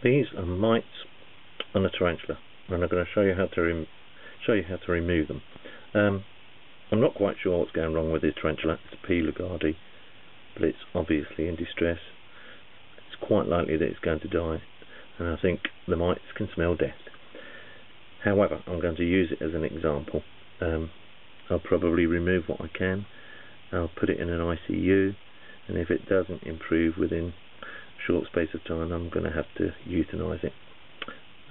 These are mites on a tarantula, and I'm going to show you how to show you how to remove them. Um, I'm not quite sure what's going wrong with this tarantula. It's a P. lugardi, but it's obviously in distress. It's quite likely that it's going to die, and I think the mites can smell death. However, I'm going to use it as an example. Um, I'll probably remove what I can. I'll put it in an ICU, and if it doesn't improve within short space of time I'm going to have to euthanize it.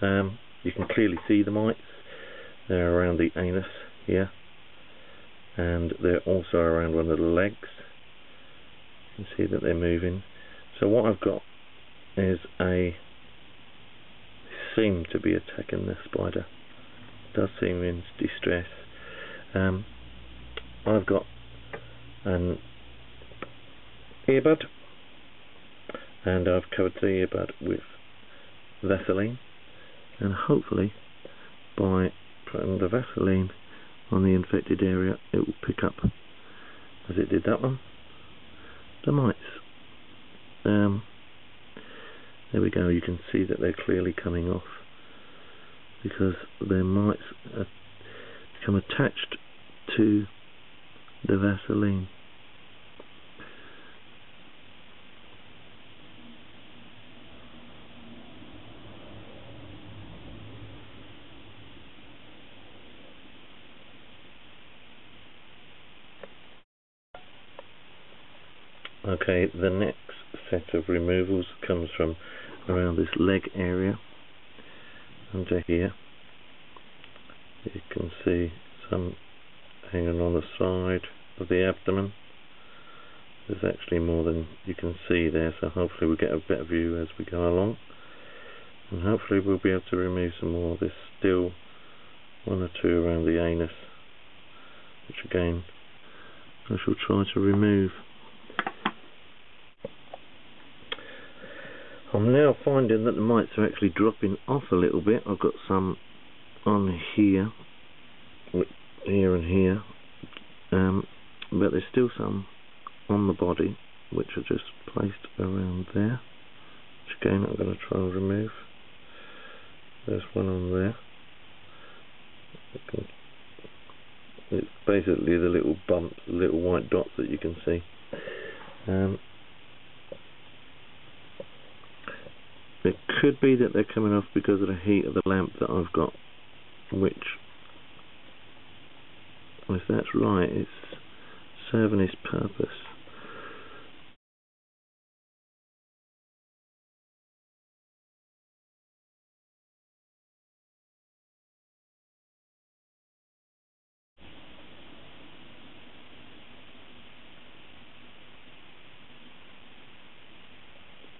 Um, you can clearly see the mites. They're around the anus here and they're also around one of the legs. You can see that they're moving. So what I've got is a seem to be attacking the spider. It does seem in distress. Um, I've got an earbud and I've covered the earbud with Vaseline. And hopefully by putting the Vaseline on the infected area it will pick up as it did that one. The mites. Um, there we go. You can see that they're clearly coming off because their mites become attached to the Vaseline Okay, the next set of removals comes from around this leg area under here. You can see some hanging on the side of the abdomen. There's actually more than you can see there, so hopefully we'll get a better view as we go along. And hopefully we'll be able to remove some more. There's still one or two around the anus, which again I shall try to remove. I'm now finding that the mites are actually dropping off a little bit. I've got some on here, here and here, um, but there's still some on the body which are just placed around there, which again I'm going to try and remove. There's one on there. It's basically the little bumps, the little white dots that you can see. Um, It could be that they're coming off because of the heat of the lamp that I've got, which, if that's right, it's serving its purpose.